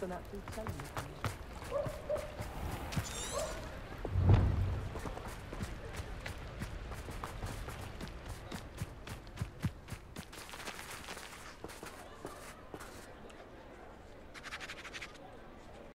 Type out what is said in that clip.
than that food selling